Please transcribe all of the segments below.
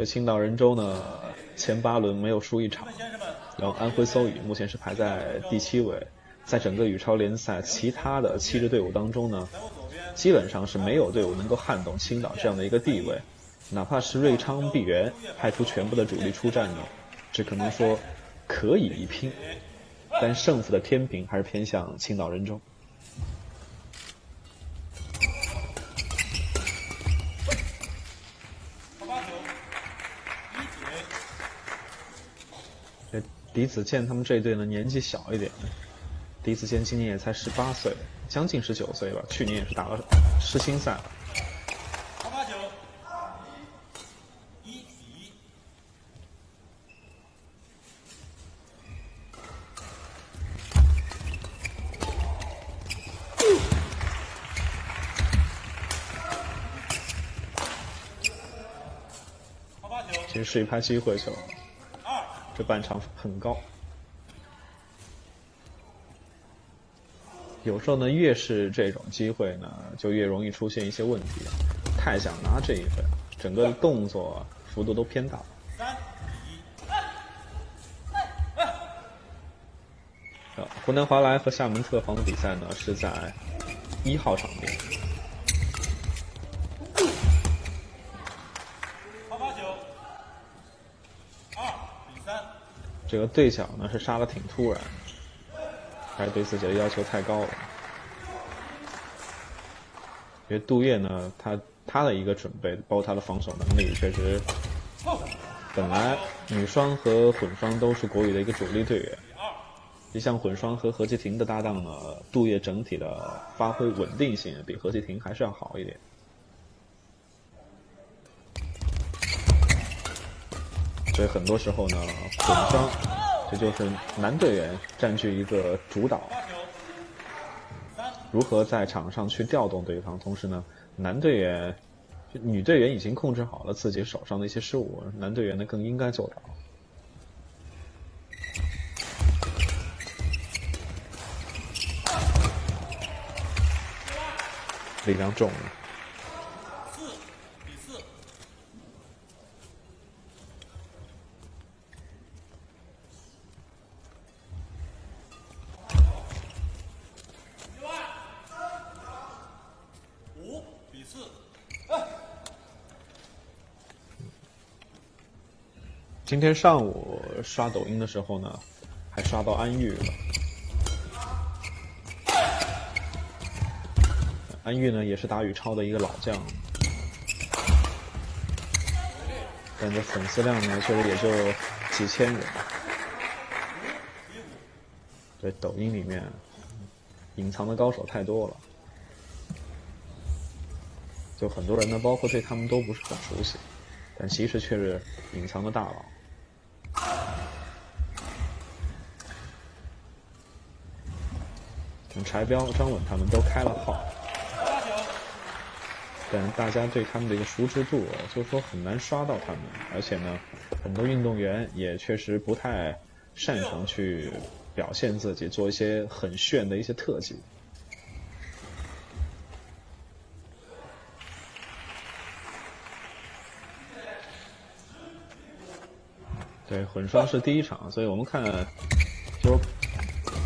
这青岛人州呢，前八轮没有输一场，然后安徽搜乙目前是排在第七位，在整个羽超联赛其他的七支队伍当中呢，基本上是没有队伍能够撼动青岛这样的一个地位，哪怕是瑞昌碧源派出全部的主力出战呢，只可能说可以一拼，但胜负的天平还是偏向青岛人州。李子健他们这一队呢，年纪小一点。李子健今年也才十八岁，将近十九岁吧。去年也是打了世青赛了。八九一比其实是一拍机会球。这半场很高，有时候呢，越是这种机会呢，就越容易出现一些问题。太想拿这一分，整个动作幅度都偏大。湖南华莱和厦门特防的比赛呢，是在一号场地。这个对角呢是杀的挺突然，还是对自己的要求太高了。因为杜叶呢，他他的一个准备，包括他的防守能力，确实，本来女双和混双都是国羽的一个主力队员。你像混双和何其婷的搭档呢，杜叶整体的发挥稳定性比何其婷还是要好一点。所以很多时候呢，混双，这就是男队员占据一个主导，如何在场上去调动对方，同时呢，男队员，女队员已经控制好了自己手上的一些失误，男队员呢更应该做到，力量重。今天上午刷抖音的时候呢，还刷到安玉了。安玉呢也是打羽超的一个老将，但这粉丝量呢确实也就几千人。对，抖音里面隐藏的高手太多了，就很多人呢，包括对他们都不是很熟悉，但其实却是隐藏的大佬。柴彪、张稳他们都开了号，但大家对他们的一个熟知度，就是说很难刷到他们，而且呢，很多运动员也确实不太擅长去表现自己，做一些很炫的一些特技。对，混双是第一场，所以我们看，就。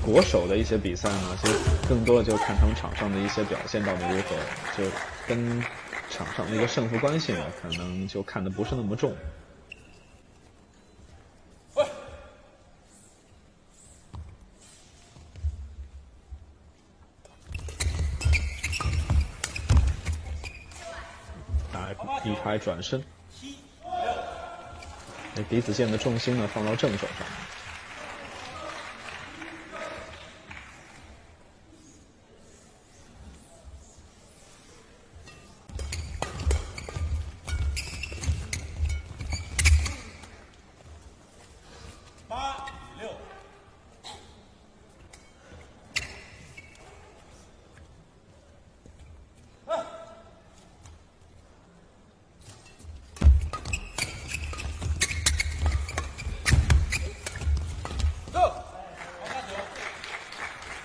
国手的一些比赛呢，其实更多的就看他们场上的一些表现到底如何，就跟场上的一个胜负关系呢，可能就看的不是那么重。打一拍转身，那鼻子剑的重心呢放到正手上。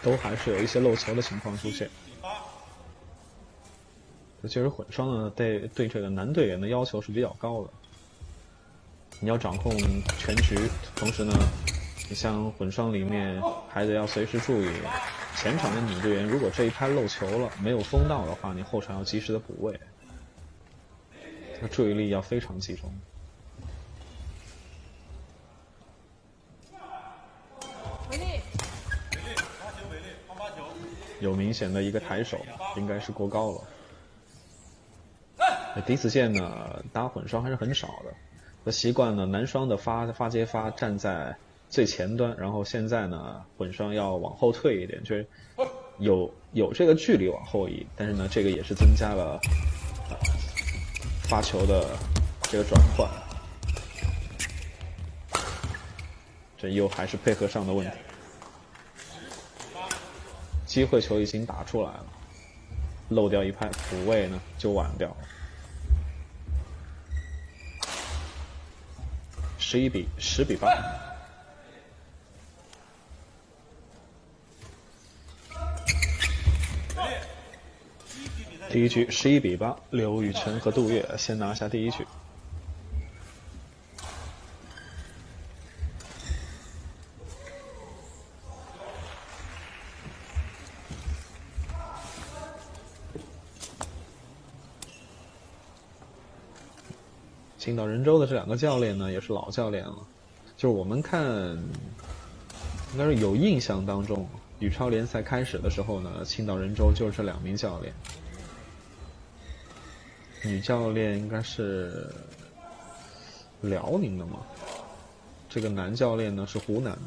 都还是有一些漏球的情况出现。其实混双呢，对对这个男队员的要求是比较高的。你要掌控全局，同时呢，你像混双里面还得要随时注意前场的女队员，如果这一拍漏球了，没有封到的话，你后场要及时的补位，注意力要非常集中。有明显的一个抬手，应该是过高了。第一次见呢，打混双还是很少的。和习惯呢，男双的发发接发站在最前端，然后现在呢，混双要往后退一点，就是有有这个距离往后移，但是呢，这个也是增加了发球的这个转换。这又还是配合上的问题。机会球已经打出来了，漏掉一拍补位呢就晚掉了。十一比十比八，第一局十一比八，刘雨辰和杜月先拿下第一局。青岛人州的这两个教练呢，也是老教练了。就是我们看，应该是有印象当中，羽超联赛开始的时候呢，青岛人州就是这两名教练。女教练应该是辽宁的嘛？这个男教练呢是湖南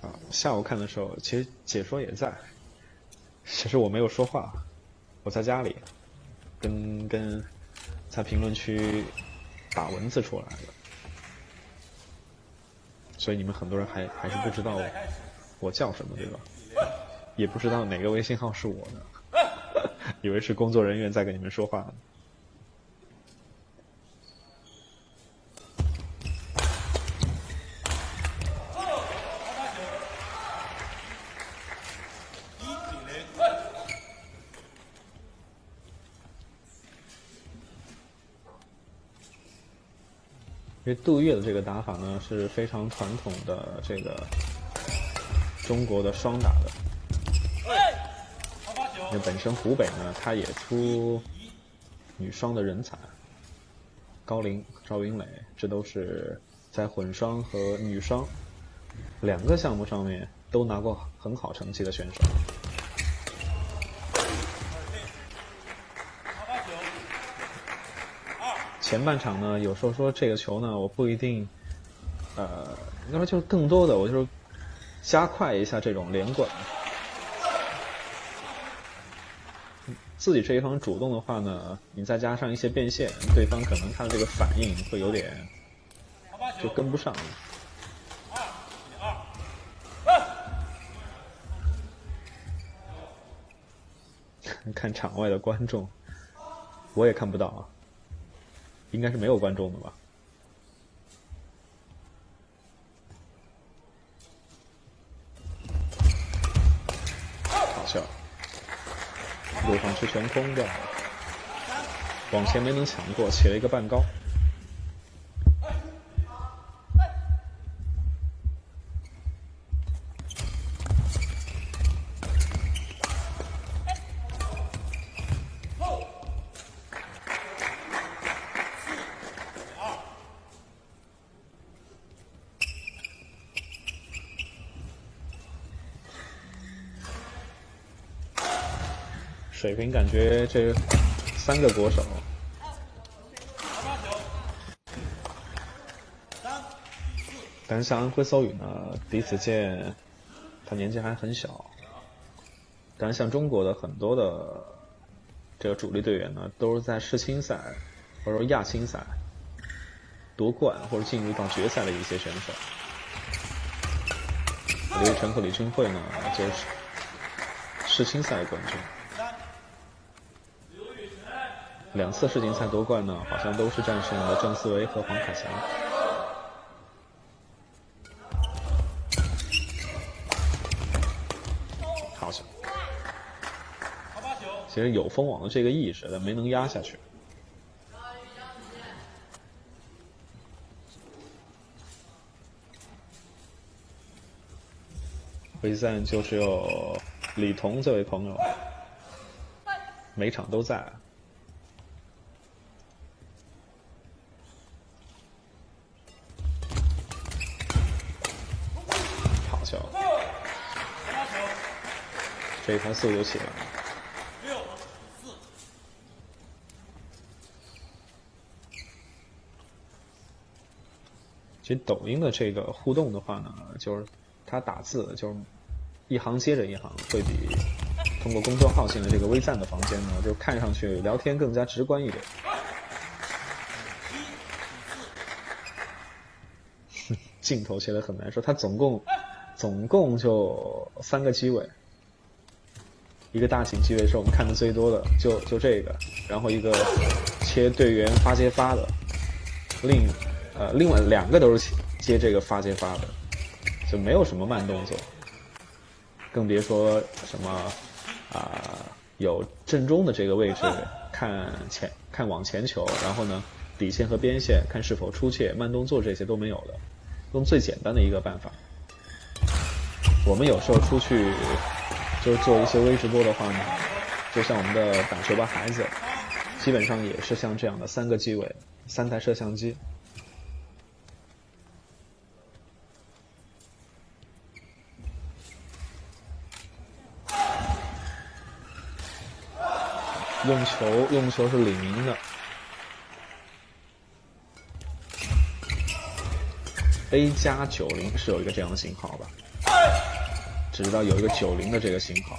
的。啊，下午看的时候，其实解说也在。其实我没有说话，我在家里，跟跟。在评论区打文字出来的，所以你们很多人还还是不知道我叫什么，对吧？也不知道哪个微信号是我的，以为是工作人员在跟你们说话呢。因为杜月的这个打法呢是非常传统的这个中国的双打的。那本身湖北呢，它也出女双的人才，高龄、赵云磊，这都是在混双和女双两个项目上面都拿过很好成绩的选手。前半场呢，有时候说这个球呢，我不一定，呃，那么就更多的，我就加快一下这种连贯。自己这一方主动的话呢，你再加上一些变线，对方可能他的这个反应会有点就跟不上。看场外的观众，我也看不到啊。应该是没有观众的吧？好笑，路上是全空的，往前没能抢过，起了一个半高。水平感觉这三个国手，但是像安徽搜宇呢，第一次见，他年纪还很小。但是像中国的很多的这个主力队员呢，都是在世青赛或者说亚青赛夺冠或者进入到决赛的一些选手。刘雨辰和李俊慧呢，就是世青赛冠军。两次世锦赛夺冠呢，好像都是战胜了郑思维和黄凯翔。好球！其实有封网的这个意识，但没能压下去。回赞就只有李彤这位朋友，每场都在。这一盘速度起来了。其实抖音的这个互动的话呢，就是它打字就是一行接着一行，会比通过公众号进的这个微赞的房间呢，就看上去聊天更加直观一点。镜头切的很难受，它总共总共就三个机位，一个大型机位是我们看的最多的，就就这个，然后一个切队员发接发的，另。呃，另外两个都是接这个发接发的，就没有什么慢动作，更别说什么啊有正中的这个位置看前看往前球，然后呢底线和边线看是否出界，慢动作这些都没有的，用最简单的一个办法。我们有时候出去就做一些微直播的话呢，就像我们的打球吧孩子，基本上也是像这样的三个机位，三台摄像机。用球，用球是李明的。A 加九零是有一个这样的型号吧？只知道有一个九零的这个型号。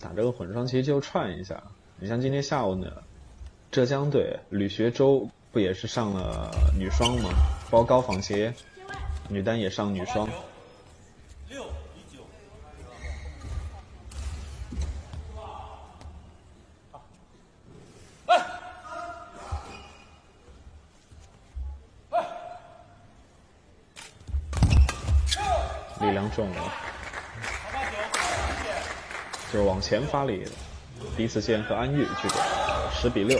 打这个混双其实就串一下，你像今天下午呢。浙江队吕学周不也是上了女双吗？包高仿鞋，女单也上女双。六比九。力量重了，就是往前发力。第一次见和安玉这个十比六。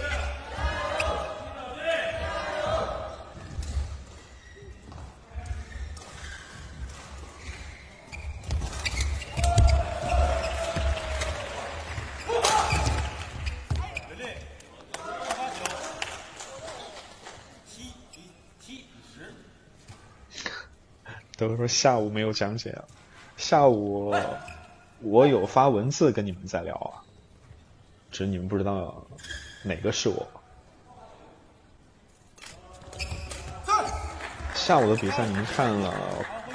都说下午没有讲解啊，下午我有发文字跟你们在聊啊，只是你们不知道哪个是我。下午的比赛你们看了，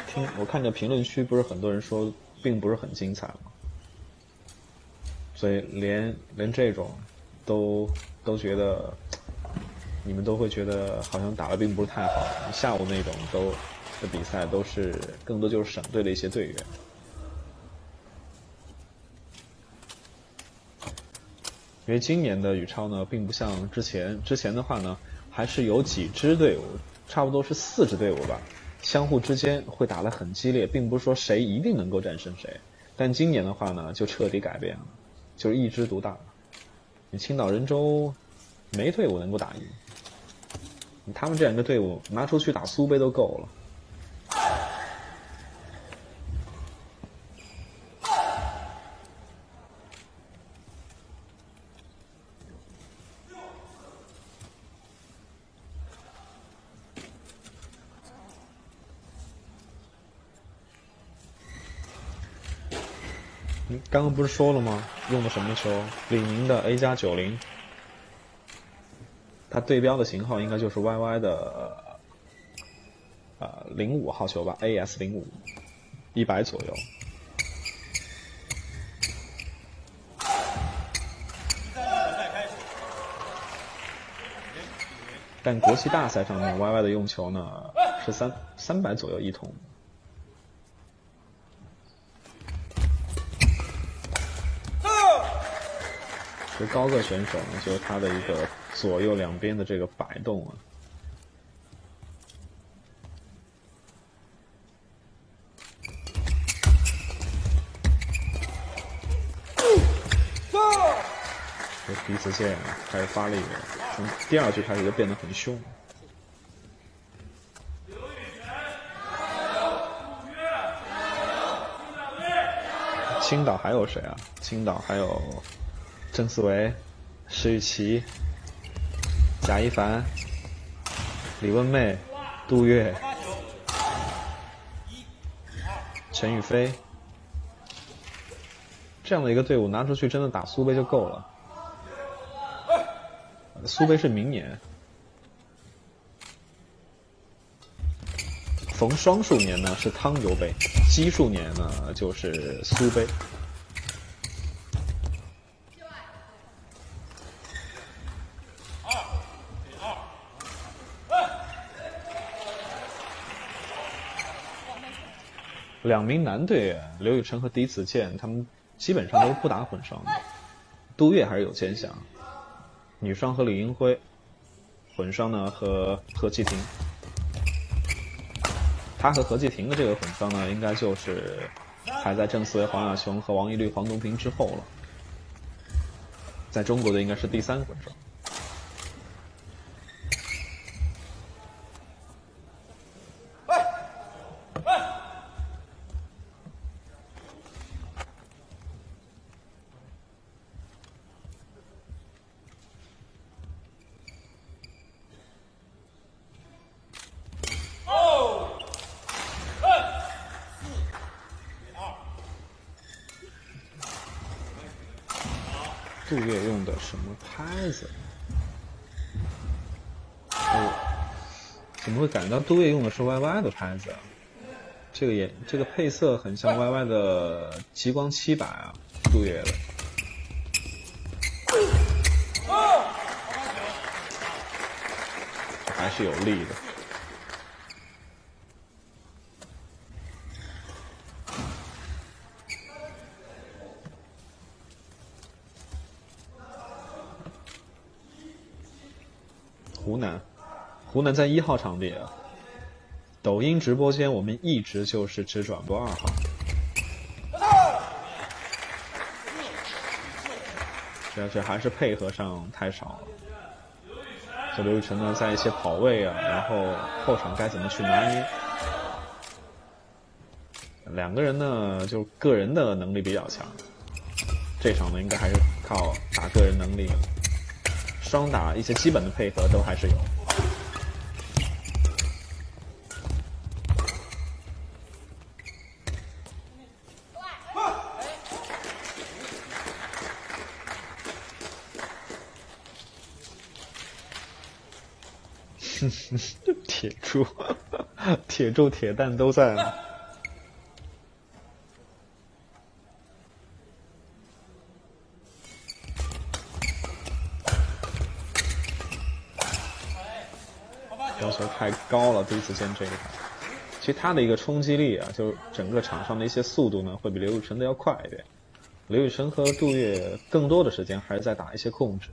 听我看着评论区不是很多人说并不是很精彩吗？所以连连这种都都觉得你们都会觉得好像打的并不是太好，下午那种都。的比赛都是更多就是省队的一些队员，因为今年的羽超呢，并不像之前，之前的话呢，还是有几支队伍，差不多是四支队伍吧，相互之间会打得很激烈，并不是说谁一定能够战胜谁。但今年的话呢，就彻底改变了，就是一枝独大。你青岛人州没队伍能够打赢，他们这两个队伍拿出去打苏杯都够了。刚刚不是说了吗？用的什么球？李宁的 A 加九零，它对标的型号应该就是 YY 的呃零五号球吧？AS 零五，一百左右。但国际大赛上面 YY 的用球呢是三三百左右一桶。这高个选手呢，就是他的一个左右两边的这个摆动啊。狄子健开始发力了，从第二局开始就变得很凶。青岛还有谁啊？青岛还有郑思维、石宇奇、贾一凡、李文媚、杜月、陈雨菲。这样的一个队伍拿出去，真的打苏杯就够了。苏杯是明年，逢双数年呢是汤尤杯，奇数年呢就是苏杯。两名男队员，刘雨辰和狄子健，他们。基本上都不打混双的，杜月还是有坚强。女双和李英辉，混双呢和何继婷。他和何继婷的这个混双呢，应该就是排在郑思维、黄雅琼和王懿律、黄东萍之后了。在中国的应该是第三混双。杜月用的什么拍子？哦，怎么会感觉到杜月用的是 YY 的拍子？这个颜，这个配色很像 YY 的极光七百啊，杜月的。还是有力的。湖南，湖南在一号场地啊。抖音直播间我们一直就是只转播二号。这这还是配合上太少了。这刘雨辰呢，在一些跑位啊，然后后场该怎么去拿捏？两个人呢，就个人的能力比较强。这场呢，应该还是靠打个人能力。双打一些基本的配合都还是有。柱、铁柱、铁蛋都在。要求太高了，第一次见这一台。其实他的一个冲击力啊，就是整个场上的一些速度呢，会比刘雨辰的要快一点。刘雨辰和杜月更多的时间还是在打一些控制。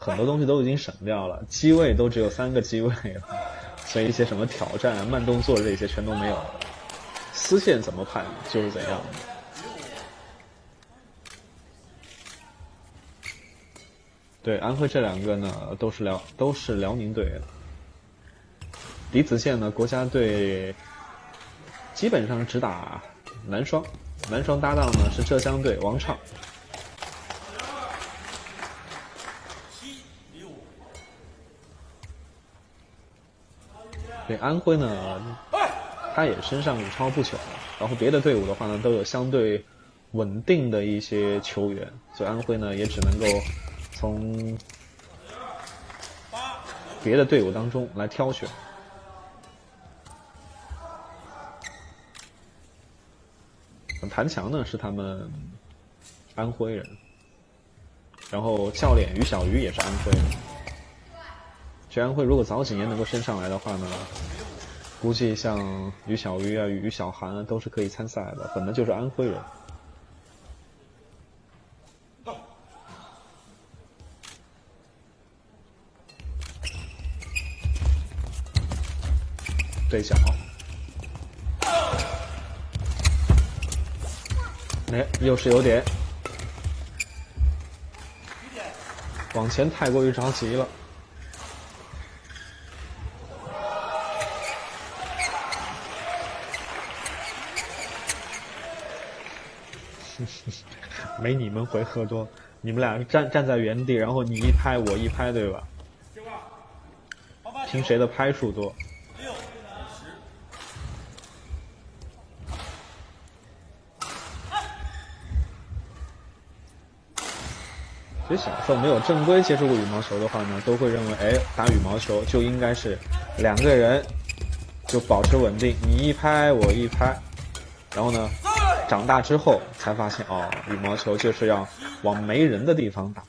很多东西都已经省掉了，机位都只有三个机位了，所以一些什么挑战啊、慢动作这些全都没有了。丝线怎么判就是怎样。对，安徽这两个呢都是辽都是辽宁队的。李子健呢，国家队基本上只打男双，男双搭档呢是浙江队王畅。对安徽呢，他也身上羽超不穷，然后别的队伍的话呢，都有相对稳定的一些球员，所以安徽呢也只能够从别的队伍当中来挑选。谭强呢是他们安徽人，然后教练于小鱼也是安徽人。全安徽如果早几年能够升上来的话呢，估计像于小鱼啊、于小涵啊都是可以参赛的，本来就是安徽人。对角。哎，又是有点，往前太过于着急了。没你们回合多，你们俩站站在原地，然后你一拍我一拍，对吧？听谁的拍数多。其实小时候没有正规接触过羽毛球的话呢，都会认为，哎，打羽毛球就应该是两个人就保持稳定，你一拍我一拍，然后呢，长大之后才发现，哦，羽毛球就是要往没人的地方打。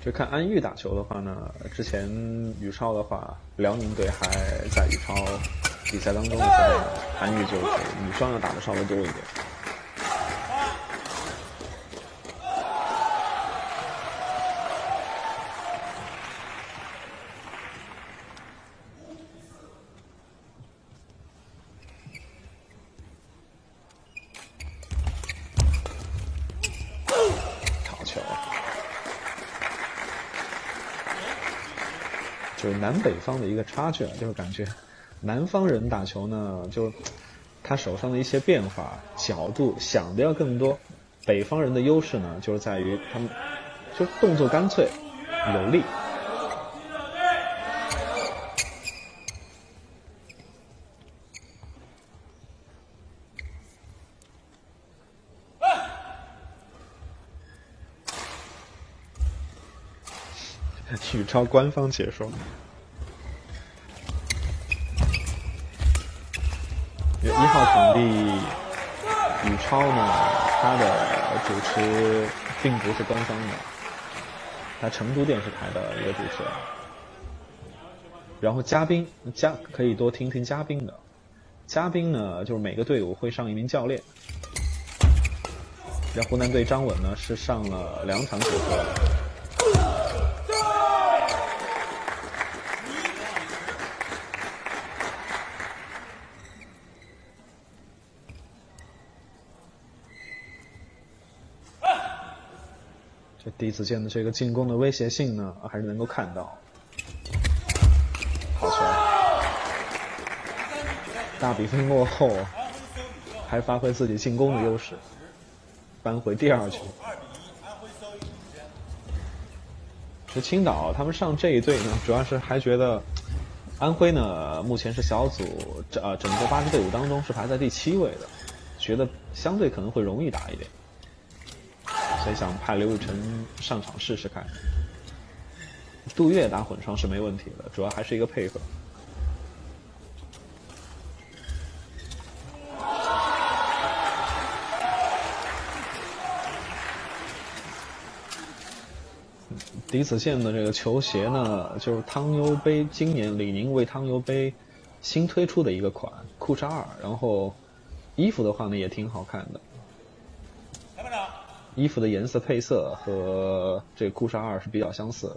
就看安玉打球的话呢，之前羽超的话，辽宁队还在羽超比赛当中的时候，安玉就是女双要打的稍微多一点。就是南北方的一个差距啊，就是感觉南方人打球呢，就他手上的一些变化、角度想的要更多；北方人的优势呢，就是在于他们就动作干脆有力。羽超官方解说，一号场地宇超呢，他的主持并不是官方的，他成都电视台的一个主持人。然后嘉宾嘉可以多听听嘉宾的，嘉宾呢就是每个队伍会上一名教练。然后湖南队张稳呢是上了两场解说。这第一次见的这个进攻的威胁性呢，还是能够看到。好球！大比分落后，还发挥自己进攻的优势，扳回第二球。这青岛他们上这一队呢，主要是还觉得安徽呢，目前是小组整呃整个八支队伍当中是排在第七位的，觉得相对可能会容易打一点。所以想派刘雨辰上场试试看，杜月打混双是没问题的，主要还是一个配合。李子健的这个球鞋呢，就是汤尤杯今年李宁为汤尤杯新推出的一个款酷沙二，然后衣服的话呢也挺好看的。衣服的颜色配色和这个酷沙二是比较相似的。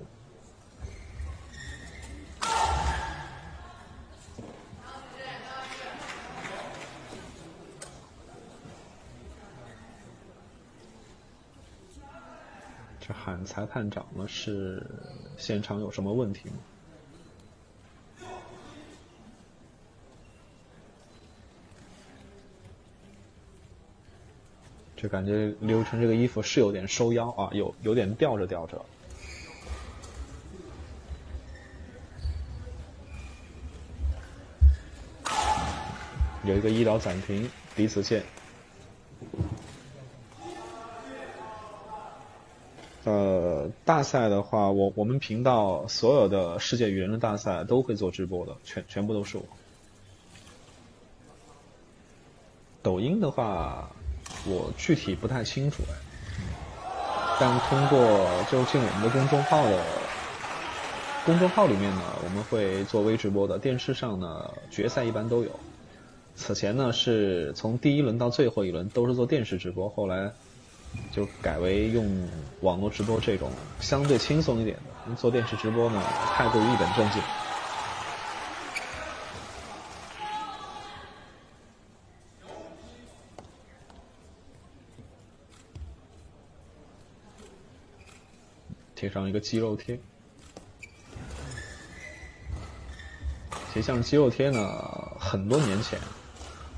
这喊裁判长了，是现场有什么问题吗？就感觉刘晨这个衣服是有点收腰啊，有有点吊着吊着。有一个医疗暂停，彼此见。呃，大赛的话，我我们频道所有的世界羽人的大赛都会做直播的，全全部都是我。抖音的话。我具体不太清楚哎，但通过就进我们的公众号的公众号里面呢，我们会做微直播的；电视上呢，决赛一般都有。此前呢，是从第一轮到最后一轮都是做电视直播，后来就改为用网络直播这种相对轻松一点的。做电视直播呢，太过于一本正经。贴上一个肌肉贴。其实像肌肉贴呢，很多年前，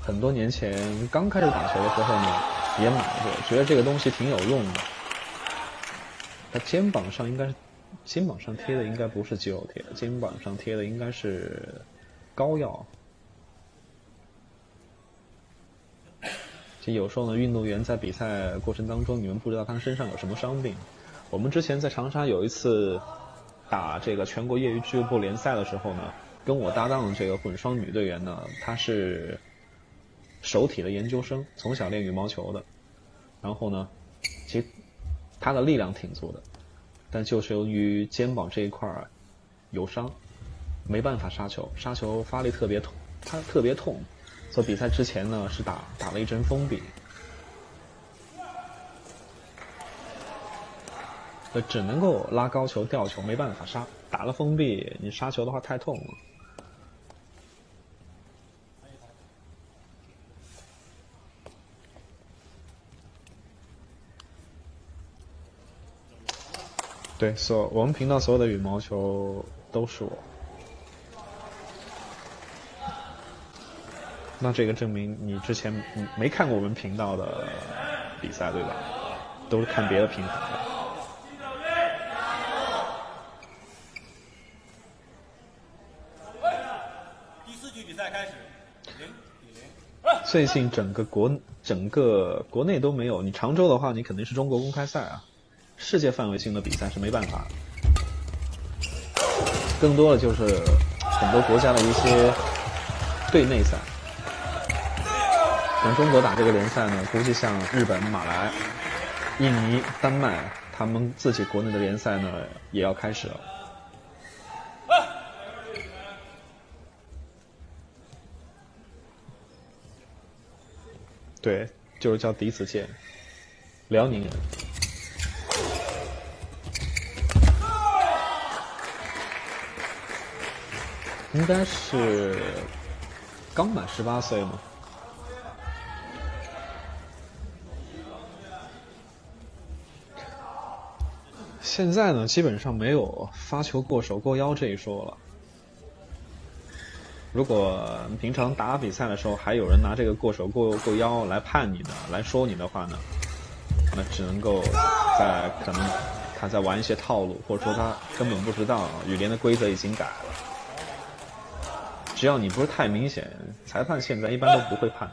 很多年前刚开始打球的时候呢，也买过，觉得这个东西挺有用的。他肩膀上应该是，肩膀上贴的应该不是肌肉贴，肩膀上贴的应该是膏药。其实有时候呢，运动员在比赛过程当中，你们不知道他身上有什么伤病。我们之前在长沙有一次打这个全国业余俱乐部联赛的时候呢，跟我搭档的这个混双女队员呢，她是手体的研究生，从小练羽毛球的。然后呢，其实她的力量挺足的，但就是由于肩膀这一块儿有伤，没办法杀球，杀球发力特别痛，她特别痛。做比赛之前呢，是打打了一针封闭。呃，只能够拉高球、吊球，没办法杀。打了封闭，你杀球的话太痛了。对，所我们频道所有的羽毛球都是我。那这个证明你之前没看过我们频道的比赛，对吧？都是看别的平台的。最近整个国整个国内都没有，你常州的话，你肯定是中国公开赛啊，世界范围性的比赛是没办法。更多的就是很多国家的一些队内赛。像中国打这个联赛呢，估计像日本、马来、印尼、丹麦，他们自己国内的联赛呢也要开始了。对，就是叫狄子健，辽宁人，应该是刚满十八岁吗？现在呢，基本上没有发球过手过腰这一说了。如果平常打比赛的时候还有人拿这个过手过过腰来判你的来说你的话呢，那只能够在可能他在玩一些套路，或者说他根本不知道羽联的规则已经改了。只要你不是太明显，裁判现在一般都不会判。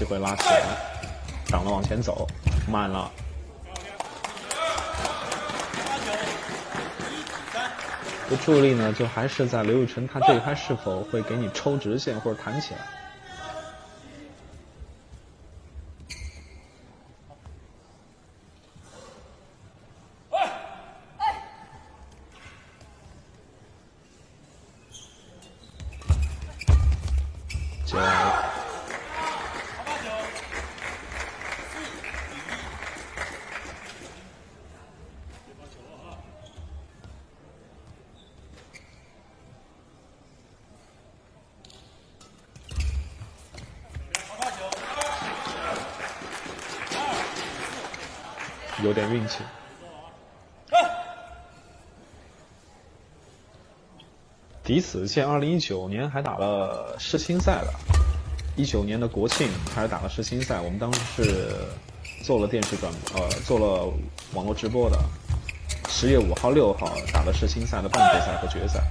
机会拉起来，挡了往前走，慢了。这助力呢，就还是在刘雨辰他这一拍是否会给你抽直线或者弹起来。有点运气。迪子健二零一九年还打了世青赛的，一九年的国庆还打了世青赛，我们当时是做了电视转呃做了网络直播的，十月五号六号打了世青赛的半决赛和决赛。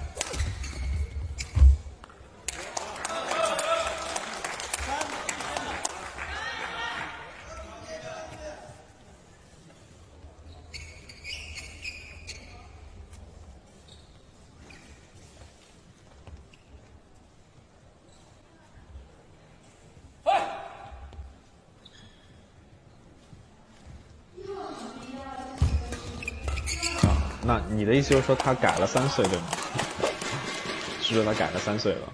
就是说他改了三岁对吗？是说他改了三岁了？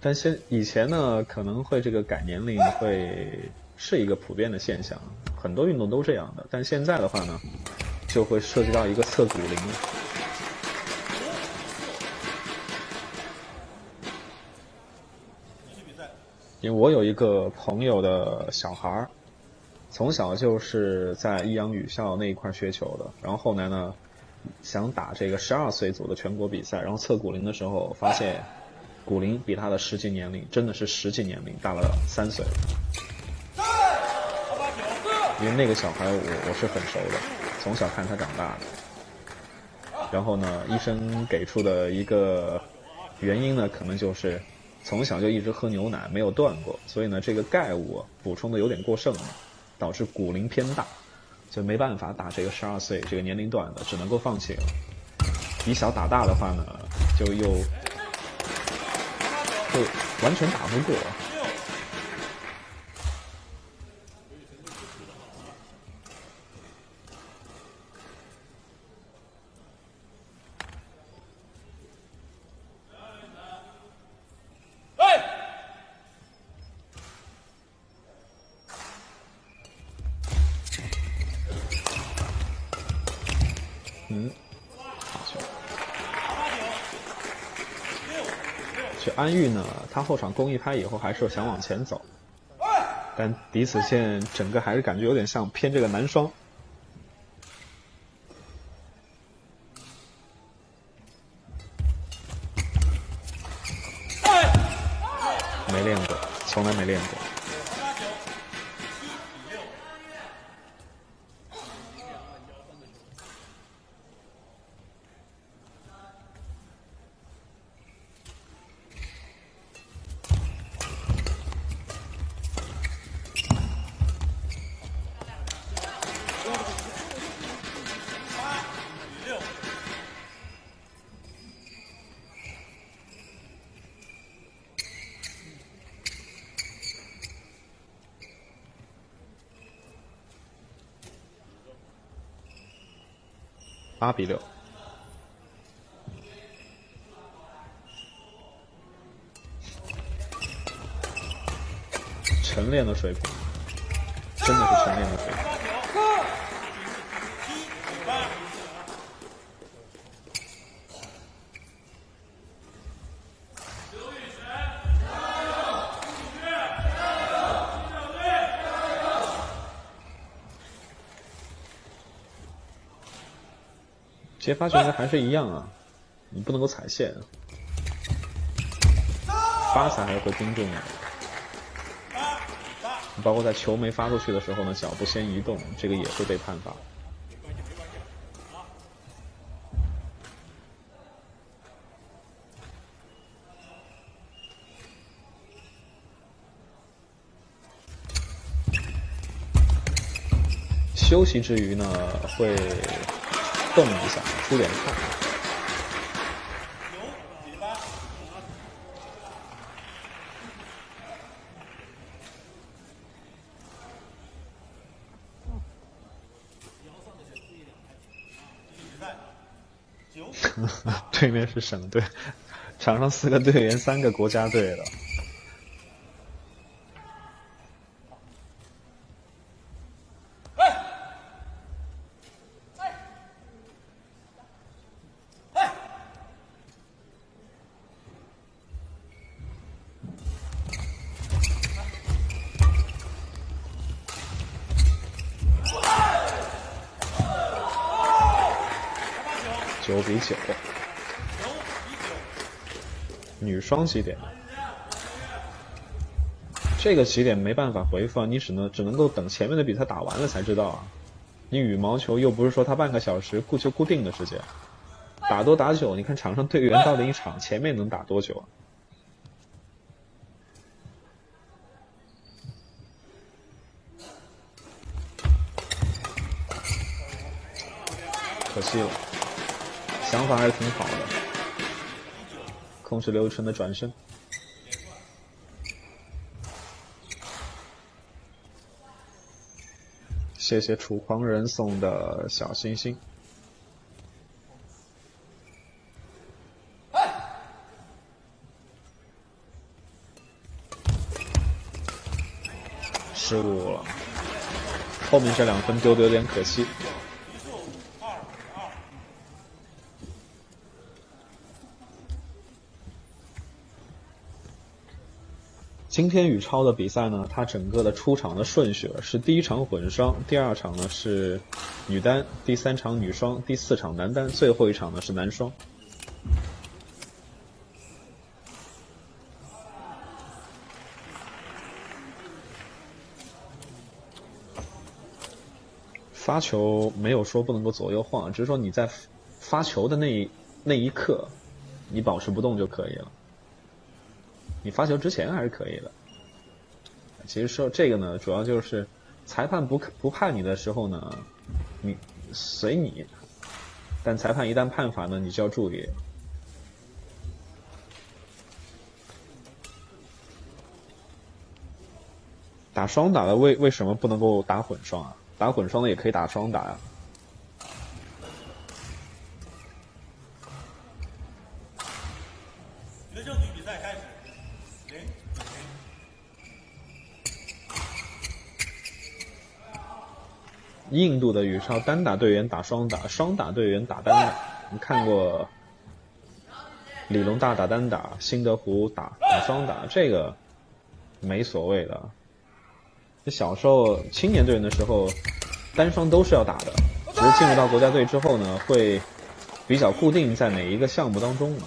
但现以前呢，可能会这个改年龄会是一个普遍的现象，很多运动都这样的。但现在的话呢，就会涉及到一个测骨龄。因为我有一个朋友的小孩儿，从小就是在益阳女校那一块学球的，然后后来呢，想打这个十二岁组的全国比赛，然后测骨龄的时候发现。骨龄比他的实际年龄真的是实际年龄大了三岁，因为那个小孩我我是很熟的，从小看他长大的。然后呢，医生给出的一个原因呢，可能就是从小就一直喝牛奶没有断过，所以呢，这个钙物补充的有点过剩了，导致骨龄偏大，就没办法打这个十二岁这个年龄段的，只能够放弃了。以小打大的话呢，就又。就完全打不过。嗯，去安玉呢？他后场攻一拍以后，还是想往前走，但彼此线整个还是感觉有点像偏这个男双。八比六，晨练的水平，真的是晨练的水平。接发球应该还是一样啊，你不能够踩线，发财还是会更重要。包括在球没发出去的时候呢，脚步先移动，这个也会被判罚。休息之余呢，会。动一下，出点汗。对面是省队，场上四个队员，三个国家队的。起点，这个起点没办法回复啊，你只能只能够等前面的比赛打完了才知道啊。你羽毛球又不是说它半个小时固就固定的时间，打多打久，你看场上队员到底一场前面能打多久啊？可惜了，想法还是挺好的，控制刘雨辰的转身。谢谢楚狂人送的小心心。失误了，后面这两分丢的有点可惜。今天宇超的比赛呢，它整个的出场的顺序是：第一场混双，第二场呢是女单，第三场女双，第四场男单，最后一场呢是男双。发球没有说不能够左右晃，只是说你在发球的那一那一刻，你保持不动就可以了。你发球之前还是可以的。其实说这个呢，主要就是裁判不不判你的时候呢，你随你；但裁判一旦判罚呢，你就要注意。打双打的为为什么不能够打混双啊？打混双的也可以打双打呀。印度的羽超单打队员打双打，双打队员打单打。你看过李龙大打单打，辛德胡打打双打，这个没所谓的。小时候青年队员的时候，单双都是要打的，只是进入到国家队之后呢，会比较固定在哪一个项目当中嘛。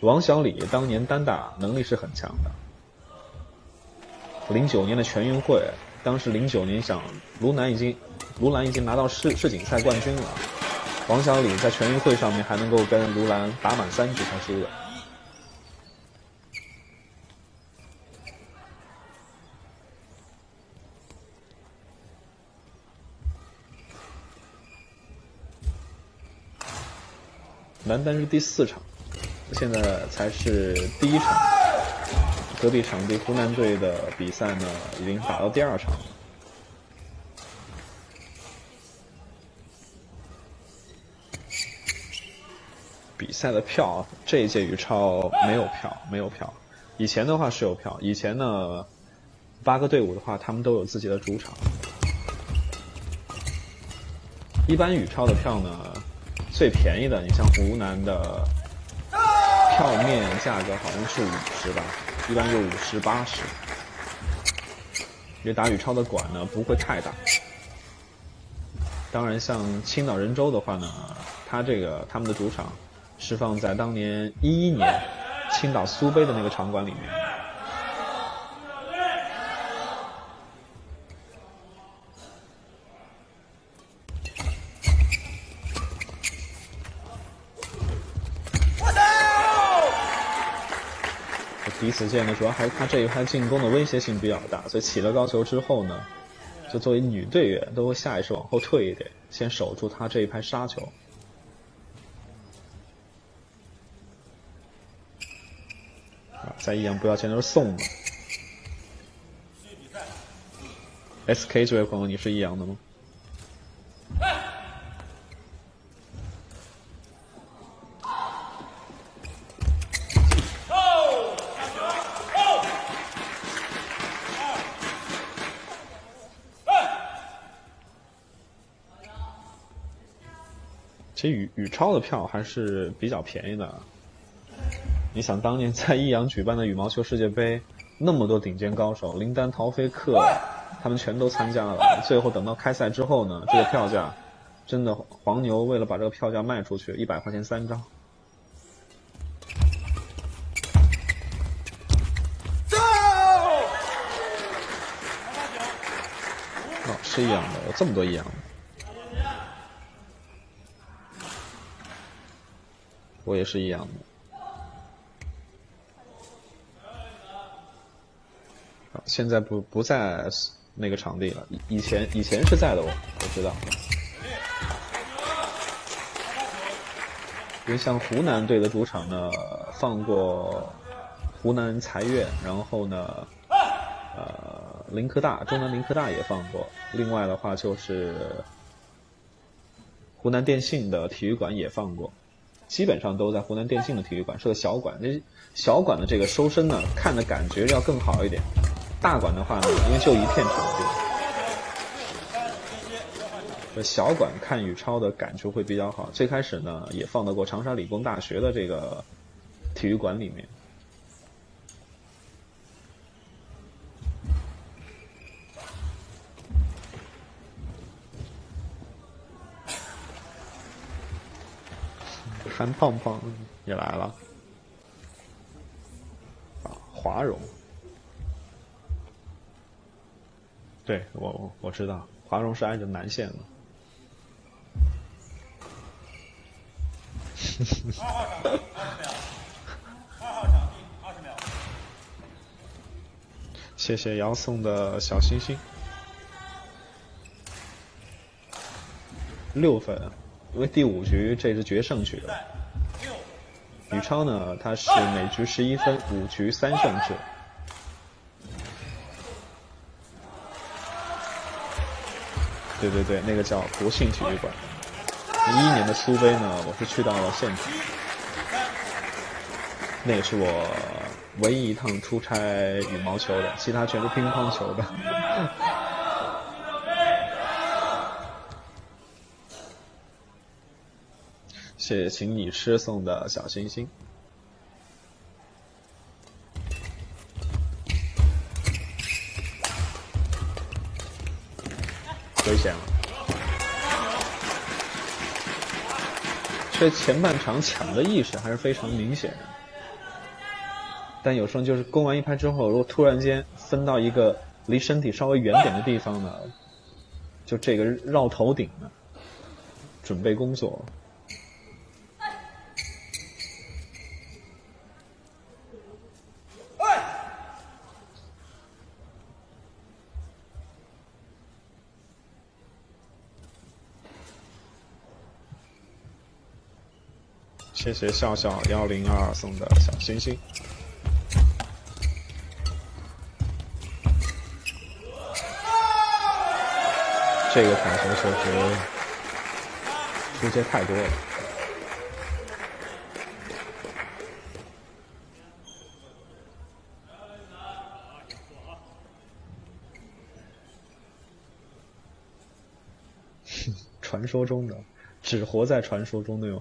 王小李当年单打能力是很强的，零九年的全运会。当时零九年，想卢南已经，卢兰已经拿到世世锦赛冠军了。王小李在全运会上面还能够跟卢兰打满三局才输的。男单是第四场，现在才是第一场。隔壁场地湖南队的比赛呢，已经打到第二场了。比赛的票，这一届羽超没有票，没有票。以前的话是有票，以前呢，八个队伍的话，他们都有自己的主场。一般羽超的票呢，最便宜的，你像湖南的，票面价格好像是五十吧。一般就五十八十，因为打宇超的馆呢不会太大。当然，像青岛人州的话呢，他这个他们的主场是放在当年一一年青岛苏杯的那个场馆里面。此见呢，主要还是他这一拍进攻的威胁性比较大，所以起了高球之后呢，就作为女队员都会下意识往后退一点，先守住他这一拍杀球。啊，再一样不要钱都是送的。SK 这位朋友，你是一阳的吗？其实羽羽超的票还是比较便宜的。你想当年在益阳举办的羽毛球世界杯，那么多顶尖高手，林丹、陶菲克，他们全都参加了。最后等到开赛之后呢，这个票价，真的黄牛为了把这个票价卖出去，一百块钱三张。哦，是益阳的，有这么多益阳的。我也是一样的。现在不不在那个场地了。以前以前是在的，我我知道。因为像湖南队的主场呢，放过湖南财院，然后呢，呃，林科大，中南林科大也放过。另外的话就是湖南电信的体育馆也放过，基本上都在湖南电信的体育馆，是个小馆。这小馆的这个收身呢，看的感觉要更好一点。大馆的话呢，因为就一片场地。小馆看宇超的感觉会比较好。最开始呢，也放到过长沙理工大学的这个体育馆里面。韩胖胖也来了，啊，华容，对我我知道，华容是挨着南线的。二号场地二十秒，二号场地二十秒。谢谢姚送的小星星。六分，因为第五局这是决胜局了。宇超呢，他是每局十一分，五局三胜制。对对对，那个叫国信体育馆。一一年的苏杯呢，我是去到了现场，那也是我唯一一趟出差羽毛球的，其他全是乒乓球的。谢谢请你吃送的小星星，危险了。这前半场抢的意识还是非常明显的，但有时候就是攻完一拍之后，如果突然间分到一个离身体稍微远点的地方呢，就这个绕头顶呢，准备工作。谢谢笑笑幺零二送的小星星。这个彩球确实出现太多了，传说中的，只活在传说中，对吗？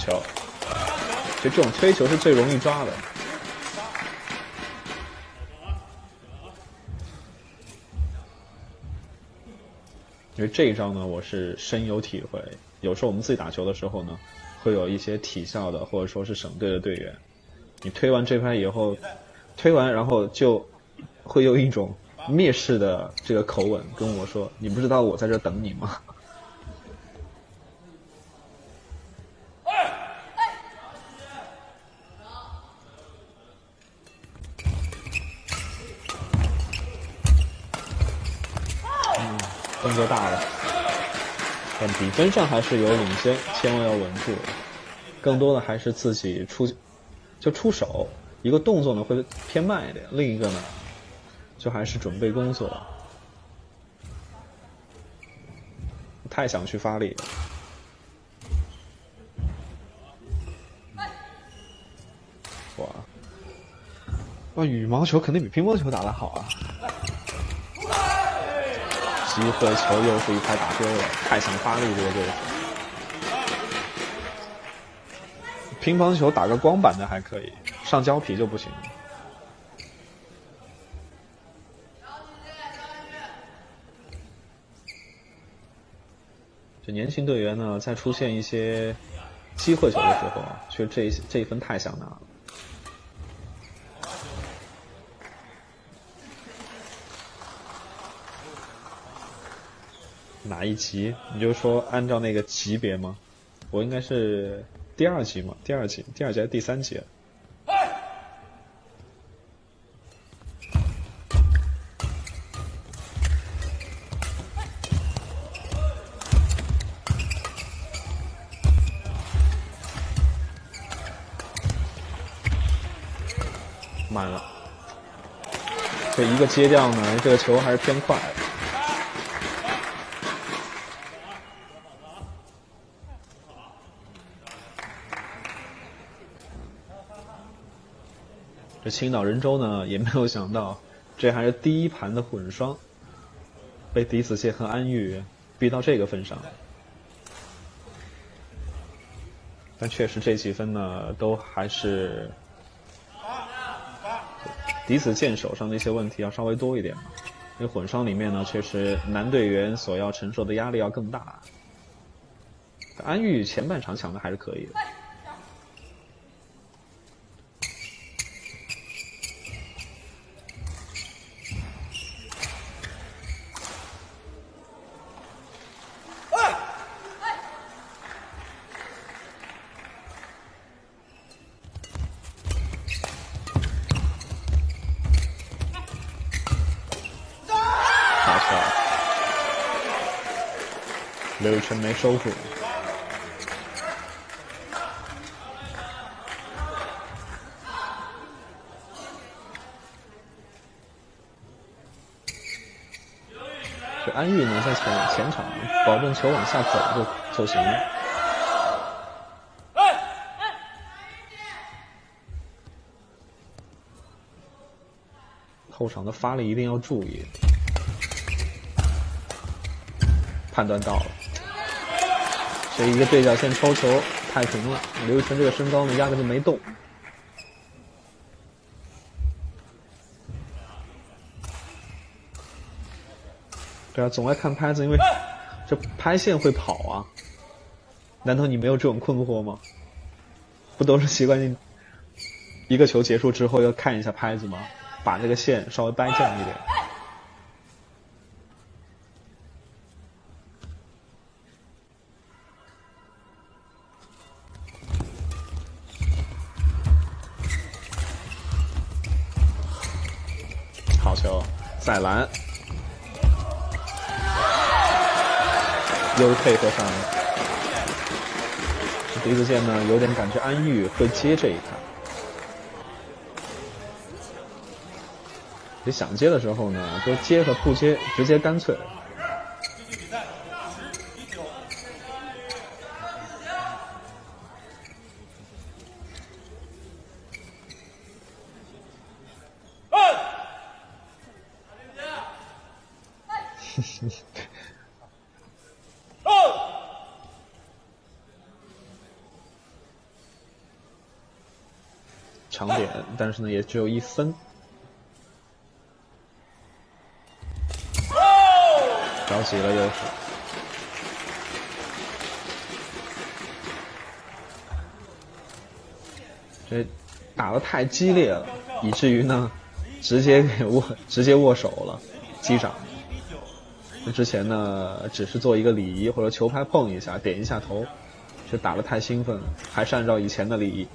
球就这种推球是最容易抓的，因为这一招呢，我是深有体会。有时候我们自己打球的时候呢，会有一些体校的或者说是省队的队员，你推完这拍以后，推完然后就会用一种蔑视的这个口吻跟我说：“你不知道我在这等你吗？”分上还是有领先，千万要稳住。更多的还是自己出，就出手，一个动作呢会偏慢一点，另一个呢，就还是准备工作。太想去发力了，哇！哇，羽毛球肯定比乒乓球打得好啊。机会球又是一拍打丢了，太想发力这个对。乒乓球打个光板的还可以，上胶皮就不行。这年轻队员呢，在出现一些机会球的时候，其实这这一分太想拿了。哪一级？你就说按照那个级别吗？我应该是第二级嘛？第二级，第二级还是第三级？满了，这一个接掉呢，这个球还是偏快。青岛人州呢，也没有想到，这还是第一盘的混双，被狄子健和安玉逼到这个份上。但确实这几分呢，都还是彼此剑手上的一些问题要稍微多一点嘛。因为混双里面呢，确实男队员所要承受的压力要更大。安玉前半场抢的还是可以的。没收住，这安玉呢在前前场保证球往下走就就行了。后场的发力一定要注意，判断到了。一个对角线抽球太平了，刘玉成这个身高呢压根就没动。对啊，总爱看拍子，因为这拍线会跑啊。难道你没有这种困惑吗？不都是习惯性一个球结束之后要看一下拍子吗？把这个线稍微掰正一点。配合上。鼻子剑呢，有点感觉安玉会接这一盘。你想接的时候呢，就接和不接，直接干脆。长点，那，也只有一分。着急了又是，这打的太激烈了，以至于呢，直接给握，直接握手了，击掌。之前呢，只是做一个礼仪，或者球拍碰一下，点一下头，就打的太兴奋了，还是按照以前的礼仪。